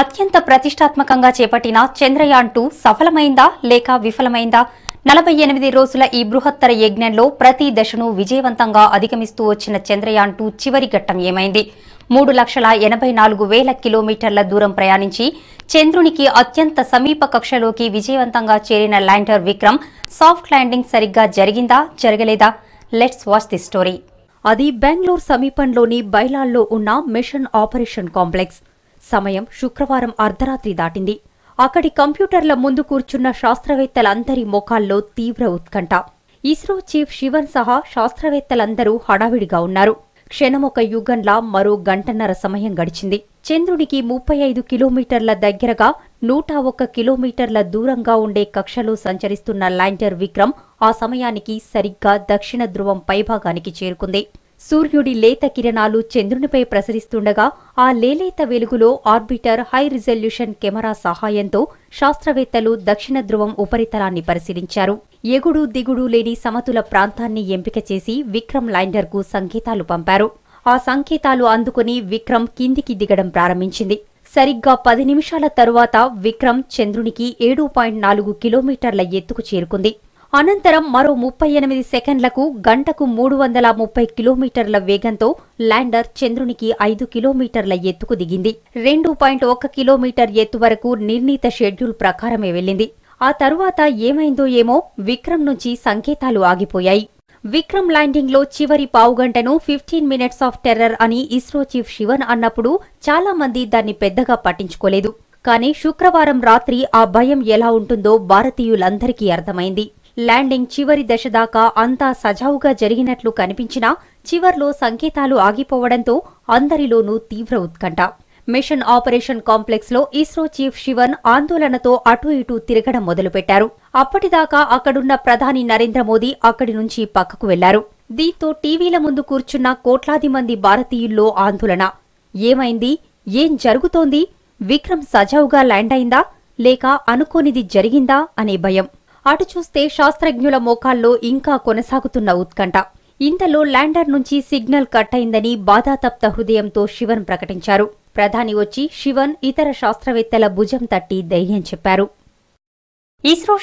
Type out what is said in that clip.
అత్యంత ప్రతిష్టాత్మకంగా చేపట్టిన చంద్రయాన్ టూ సఫలమైందా లేక విఫలమైందా? నలభై ఎనిమిది రోజుల ఈ బృహత్తర యజ్ఞంలో ప్రతి దశను విజయవంతంగా అధిగమిస్తూ వచ్చిన చంద్రయాన్ టూ చివరి ఘట్టం ఏమైంది? మూడు లక్షల ఎనభై నాలుగు వేల కిలోమీటర్ల దూరం ప్రయాణించి చంద్రునికి అత్యంత సమీప కక్షలోకి విజయవంతంగా చేరిన ల్యాండర్ విక్రమ్ సాఫ్ట్ ల్యాండింగ్ సరిగ్గా జరిగిందా జరగలేదా? Let's watch the story. అది బెంగళూరు సమీపంలోని బైలాల్లో ఉన్న మిషన్ ఆపరేషన్ కాంప్లెక్స్. సమయం శుక్రవారం అర్ధరాత్రి దాటింది. అక్కడి కంప్యూటర్ల ముందు కూర్చున్న శాస్త్రవేత్తలందరి ముఖాల్లో తీవ్ర ఉత్కంఠ. ఇస్రో చీఫ్ శివన్ సహా శాస్త్రవేత్తలందరూ హడావిడిగా ఉన్నారు. క్షణమొక యుగంలా మరో గంటన్నర సమయం గడిచింది. చంద్రునికి ముప్పై ఐదు కిలోమీటర్ల దగ్గరగా నూట ఒక్క కిలోమీటర్ల దూరంగా ఉండే కక్షలో సంచరిస్తున్న ల్యాండర్ విక్రమ్ ఆ సమయానికి సరిగ్గా దక్షిణ ధ్రువం పైభాగానికి చేరుకుంది. సూర్యుడి లేత కిరణాలు చంద్రునిపై ప్రసరిస్తుండగా ఆ లేలేత వెలుగులో ఆర్బిటర్ హై రిజల్యూషన్ కెమెరా సహాయంతో శాస్త్రవేత్తలు దక్షిణ ధ్రువం ఉపరితలాన్ని పరిశీలించారు. ఎగుడు దిగుడు లేని సమతుల ప్రాంతాన్ని ఎంపిక చేసి విక్రమ్ ల్యాండర్కు సంకేతాలు పంపారు. ఆ సంకేతాలు అందుకుని విక్రమ్ కిందికి దిగడం ప్రారంభించింది. సరిగ్గా పది నిమిషాల తరువాత విక్రమ్ చంద్రునికి ఏడు పాయింట్ నాలుగు కిలోమీటర్ల ఎత్తుకు చేరుకుంది. అనంతరం మరో ముప్పై ఎనిమిది సెకండ్లకు గంటకు మూడు వందల ముప్పై కిలోమీటర్ల వేగంతో ల్యాండర్ చంద్రునికి ఐదు కిలోమీటర్ల ఎత్తుకు దిగింది. రెండు పాయింట్ ఒక్క కిలోమీటర్ ఎత్తు వరకు నిర్ణీత షెడ్యూల్ ప్రకారమే వెళ్ళింది. ఆ తరువాత ఏమైందో ఏమో విక్రమ్ నుంచి సంకేతాలు ఆగిపోయాయి. విక్రమ్ ల్యాండింగ్లో చివరి పావుగంటను ఫిఫ్టీన్ మినిట్స్ ఆఫ్ టెర్రర్ అని ఇస్రో చీఫ్ శివన్ అన్నప్పుడు చాలా మంది దాన్ని పెద్దగా పట్టించుకోలేదు. కానీ శుక్రవారం రాత్రి ఆ భయం ఎలా ఉంటుందో భారతీయులందరికీ అర్థమైంది. ల్యాండింగ్ చివరి దశ దాకా అంతా సజావుగా జరిగినట్లు కనిపించినా చివర్లో సంకేతాలు ఆగిపోవడంతో అందరిలోనూ తీవ్ర ఉత్కంఠ. మిషన్ ఆపరేషన్ కాంప్లెక్స్లో ఇస్రో చీఫ్ శివన్ ఆందోళనతో అటూ ఇటూ తిరగడం మొదలుపెట్టారు. అప్పటిదాకా అక్కడున్న ప్రధాని నరేంద్ర మోదీ అక్కడి నుంచి పక్కకు వెళ్ళారు. దీంతో టీవీల ముందు కూర్చున్న కోట్లాది మంది భారతీయుల్లో ఆందోళన. ఏమైంది? ఏం జరుగుతోంది? విక్రమ్ సజావుగా ల్యాండ్ అయిందా? లేక అనుకోనిది జరిగిందా? అనే భయం. అటు చూస్తే శాస్త్రజ్ఞుల మోకాల్లో ఇంకా కొనసాగుతున్న ఉత్కంఠ. ఇంతలో ల్యాండర్ నుంచి సిగ్నల్ కట్ అయిందని బాధాతప్త హృదయంతో శివన్ ప్రకటించారు. ప్రధాని వచ్చి శివన్ ఇతర శాస్త్రవేత్తల భుజం తట్టి ధైర్యం చెప్పారు. ఇస్రో